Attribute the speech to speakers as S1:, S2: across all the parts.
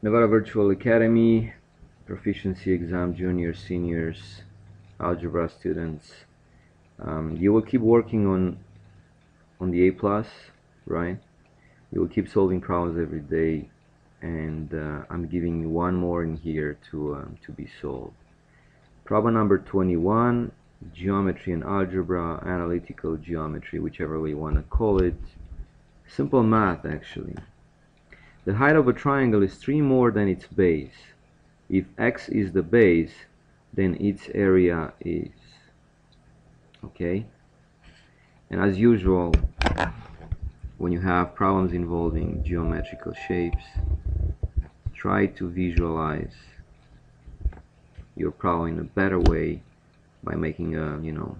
S1: Nevada Virtual Academy, proficiency exam, juniors, seniors, algebra students. Um, you will keep working on on the A plus, right? You will keep solving problems every day, and uh, I'm giving you one more in here to um, to be solved. Problem number 21, geometry and algebra, analytical geometry, whichever way you want to call it. Simple math, actually. The height of a triangle is 3 more than its base. If x is the base, then its area is. Okay? And as usual, when you have problems involving geometrical shapes, try to visualize your problem in a better way by making a, you know,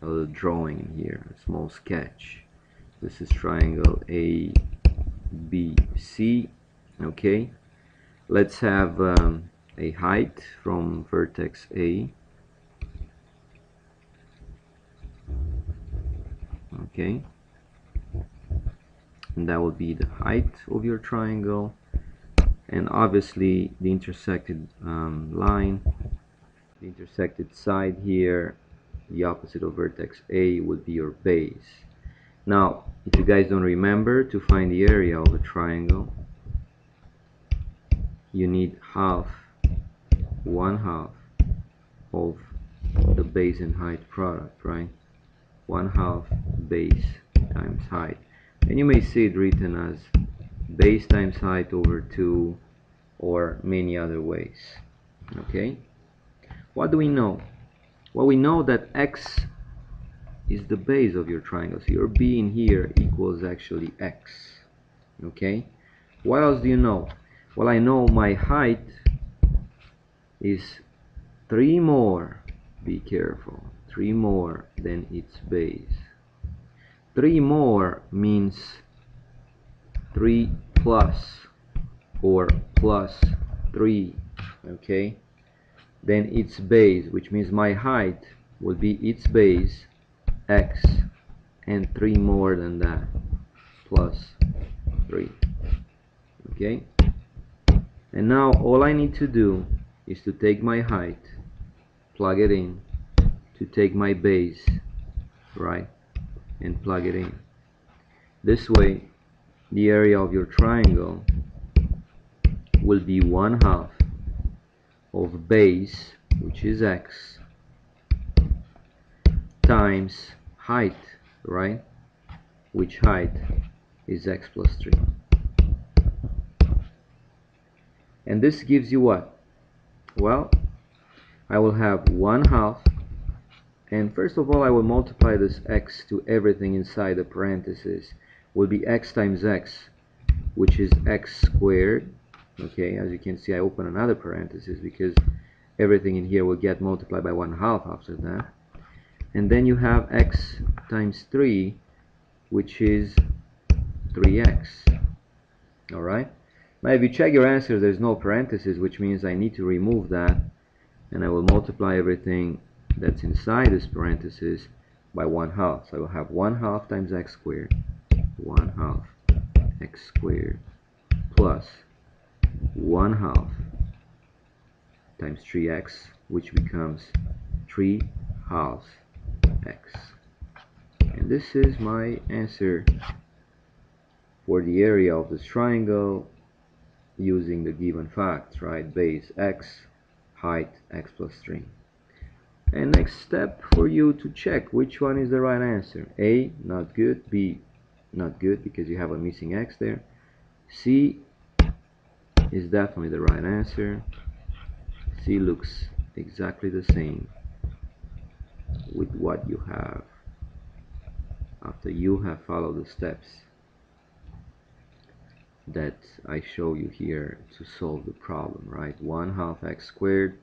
S1: a little drawing here, a small sketch. This is triangle A, B, C. Okay, let's have um, a height from vertex A. Okay, and that will be the height of your triangle. And obviously the intersected um, line the intersected side here the opposite of vertex A would be your base. Now if you guys don't remember to find the area of a triangle you need half one half of the base and height product right? One half base times height. And you may see it written as base times height over 2 or many other ways okay? What do we know? Well we know that x is the base of your triangle. So your b in here equals actually x okay? What else do you know well I know my height is three more. Be careful. Three more than its base. 3 more means 3 plus or plus 3 okay? Then its base which means my height will be its base x and 3 more than that plus 3 okay and now all I need to do is to take my height plug it in to take my base right and plug it in. This way, the area of your triangle will be one half of base, which is x, times height, right? Which height is x plus 3. And this gives you what? Well, I will have one half. And first of all I will multiply this x to everything inside the parentheses will be x times x which is x squared. Okay as you can see I open another parenthesis because everything in here will get multiplied by one half after that. And then you have x times 3 which is 3x alright now if you check your answer there's no parenthesis which means I need to remove that and I will multiply everything that's inside this parenthesis by 1 half. So I will have 1 half times x squared, 1 half x squared plus 1 half times 3x, which becomes 3 halves x. And this is my answer for the area of this triangle using the given facts, right? Base x, height x plus 3 and next step for you to check which one is the right answer. A not good. B not good because you have a missing X there. C is definitely the right answer. C looks exactly the same with what you have. After you have followed the steps that I show you here to solve the problem right? 1 half x squared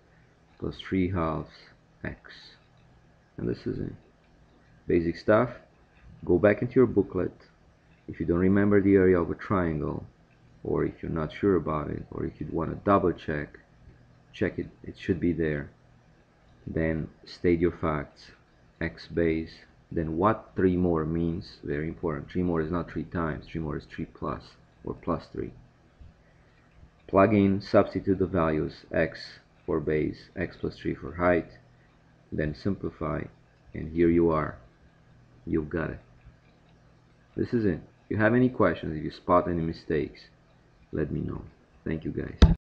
S1: plus 3 halves x. And this is it. Basic stuff. Go back into your booklet. If you don't remember the area of a triangle or if you're not sure about it or if you want to double check check it. It should be there. Then state your facts. X base. Then what 3 more means? Very important. 3 more is not 3 times. 3 more is 3 plus or plus 3 plug in substitute the values x for base x plus 3 for height then simplify and here you are. You've got it. This is it. If you have any questions if you spot any mistakes let me know. Thank you guys